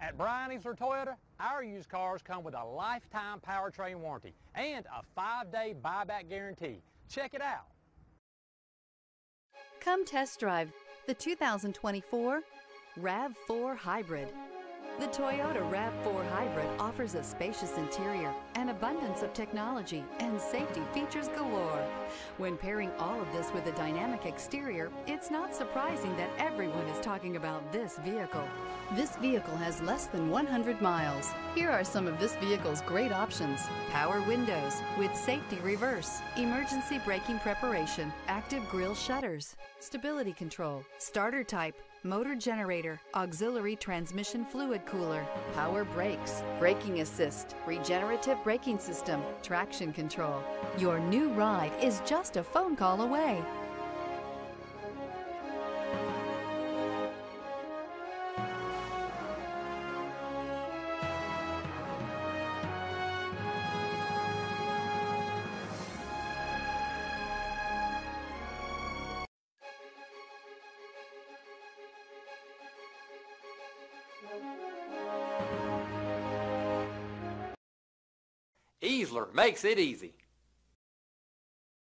At Bryan Easler Toyota, our used cars come with a lifetime powertrain warranty and a five-day buyback guarantee. Check it out. Come test drive the 2024 RAV4 Hybrid. The Toyota RAV4 Hybrid offers a spacious interior, an abundance of technology, and safety features galore. When pairing all of this with a dynamic exterior, it's not surprising that everyone is talking about this vehicle. This vehicle has less than 100 miles. Here are some of this vehicle's great options. Power windows with safety reverse, emergency braking preparation, active grille shutters, stability control, starter type, motor generator, auxiliary transmission fluid cooler, power brakes, braking assist, regenerative braking system, traction control. Your new ride is just a phone call away. Easler makes it easy.